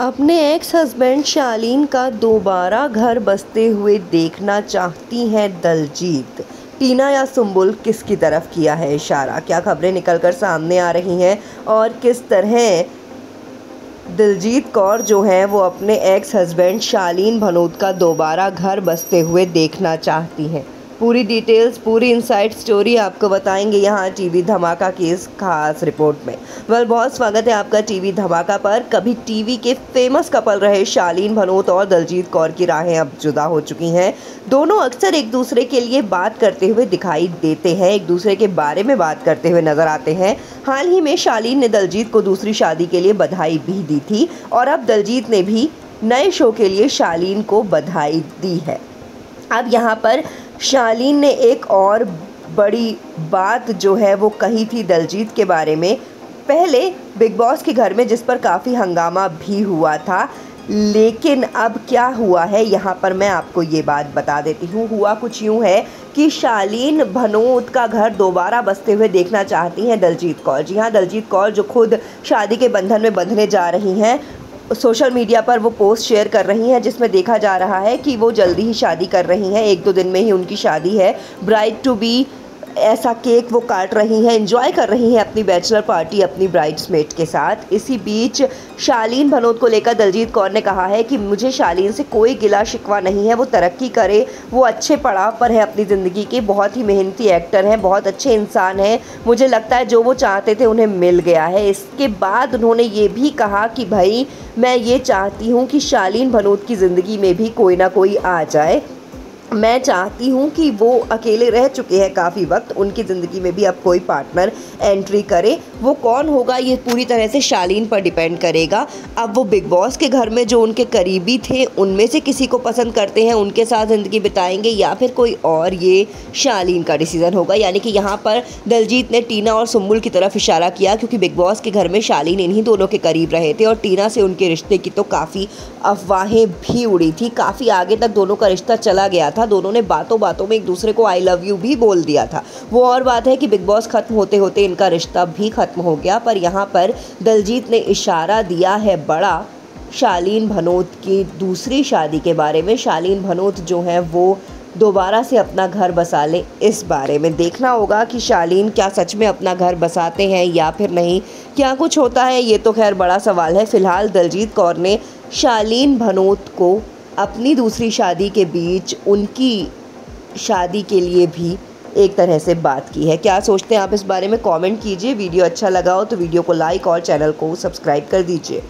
अपने ex husband शालीन का दोबारा घर बसते हुए देखना चाहती हैं दलजीत। टीना या सुम्बुल किसकी तरफ़ किया है इशारा? क्या खबरें निकलकर सामने आ रही हैं? और किस तरह दिलजीत कौर जो हैं, वो अपने एक्स हस्बैंड शालीन भनोत का दोबारा घर बसते हुए देखना चाहती हैं? पूरी डिटेल्स, पूरी इनसाइड स्टोरी आपको बताएँगे यहाँ टीवी धमाका की इस खास रिपोर्ट में। वेल, बहुत स्वागत है आपका टीवी धमाका पर। कभी टीवी के फ़ेमस कपल रहे शालीन भनोत और दलजीत कौर की राहें अब जुदा हो चुकी हैं। दोनों अक्सर एक दूसरे के लिए बात करते हुए दिखाई देते हैं, एक दूसरे के बारे में बात करते हुए नज़र आते हैं। हाल ही में शालीन ने दलजीत को दूसरी शादी के लिए बधाई भी दी थी और अब दलजीत ने भी नए शो के लिए शालीन को बधाई दी है। अब यहाँ पर शालीन ने एक और बड़ी बात जो है वो कही थी दलजीत के बारे में। पहले बिग बॉस के घर में जिस पर काफ़ी हंगामा भी हुआ था, लेकिन अब क्या हुआ है, यहाँ पर मैं आपको ये बात बता देती हूँ। हुआ कुछ यूँ है कि शालीन भनोत का घर दोबारा बसते हुए देखना चाहती हैं दलजीत कौर। जी हाँ दलजीत कौर जो खुद शादी के बंधन में बंधने जा रही हैं सोशल मीडिया पर वो पोस्ट शेयर कर रही हैं, जिसमें देखा जा रहा है कि वो जल्दी ही शादी कर रही हैं। एक दो दिन में ही उनकी शादी है। ब्राइड टू बी ऐसा केक वो काट रही हैं इन्जॉय कर रही हैं अपनी बैचलर पार्टी अपनी ब्राइड्समेट के साथ। इसी बीच शालीन भनोत को लेकर दलजीत कौर ने कहा है कि मुझे शालीन से कोई गिला शिकवा नहीं है, वो तरक्की करे, वो अच्छे पड़ाव पर है अपनी ज़िंदगी के, बहुत ही मेहनती एक्टर हैं, बहुत अच्छे इंसान हैं। मुझे लगता है जो वो चाहते थे उन्हें मिल गया है। इसके बाद उन्होंने ये भी कहा कि भाई, मैं ये चाहती हूँ कि शालीन भनोत की ज़िंदगी में भी कोई ना कोई आ जाए। मैं चाहती हूँ कि वो अकेले रह चुके हैं काफ़ी वक्त। उनकी ज़िंदगी में भी अब कोई पार्टनर एंट्री करे। वो कौन होगा, ये पूरी तरह से शालीन पर डिपेंड करेगा। अब वो बिग बॉस के घर में जो उनके करीबी थे, उनमें से किसी को पसंद करते हैं, उनके साथ ज़िंदगी बिताएँगे या फिर कोई और ये शालीन का डिसीज़न होगा। यानी कि यहाँ पर दलजीत ने टीना और सुम्बुल की तरफ़ इशारा किया क्योंकि बिग बॉस के घर में शालीन इन्हीं दोनों के करीब रहे थे और टीना से उनके रिश्ते की तो काफ़ी अफवाहें भी उड़ी थी। काफ़ी आगे तक दोनों का रिश्ता चला गया था। था, दोनों ने बातों बातों में एक दूसरे को आई लव यू भी बोल दिया था। वो और बात है कि बिग बॉस ख़त्म होते होते इनका रिश्ता भी ख़त्म हो गया, पर यहाँ पर दलजीत ने इशारा दिया है बड़ा शालीन भनोत की दूसरी शादी के बारे में। शालीन भनोत जो है वो दोबारा से अपना घर बसा ले इस बारे में। देखना होगा कि शालीन क्या सच में अपना घर बसाते हैं या फिर नहीं। क्या कुछ होता है, ये तो खैर बड़ा सवाल है। फ़िलहाल दलजीत कौर ने शालीन भनोत को अपनी दूसरी शादी के बीच उनकी शादी के लिए भी एक तरह से बात की है। क्या सोचते हैं आप इस बारे में? कमेंट कीजिए। वीडियो अच्छा लगा हो तो वीडियो को लाइक और चैनल को सब्सक्राइब कर दीजिए।